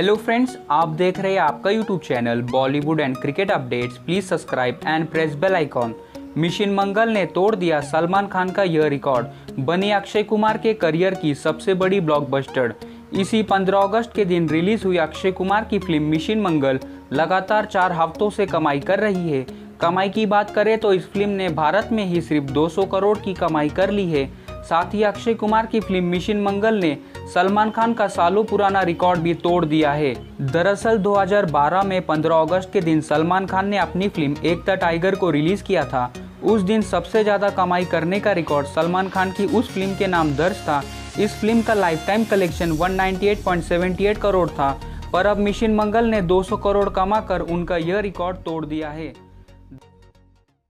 Hello friends आप देख रहे हैं आपका YouTube channel Bollywood and cricket updates please subscribe and press bell icon mission Mangal ने तोड़ दिया सलमान खान का यह रिकॉर्ड बनी अक्षय कुमार के करियर की सबसे बड़ी ब्लॉकबस्टर इसी 15 अगस्त के दिन रिलीज़ हुई अक्षय कुमार की फ़िल्म मिशन मंगल लगातार चार हफ्तों से कमाई कर रही है। कमाई की बात करें तो इस फ़िल्म ने भारत में ही सिर्फ़ 200 करोड़ की कमाई कर ली है। साथ ही अक्षय कुमार की फ़िल्म मिशन मंगल ने सलमान खान का सालों पुराना रिकॉर्ड भी तोड़ दिया है। दरअसल 2012 में 15 अगस्त के दिन सलमान खान ने अपनी फ़िल्म एकता टाइगर को रिलीज़ किया था। उस दिन सबसे ज़्यादा कमाई करने का रिकॉर्ड सलमान खान की उस फ़िल्म के नाम दर्ज था। इस फ़िल्म का लाइफ टाइम कलेक्शन 198.78 करोड़ था, पर अब मिशन मंगल ने 200 करोड़ कमाकर उनका यह रिकॉर्ड तोड़ दिया है।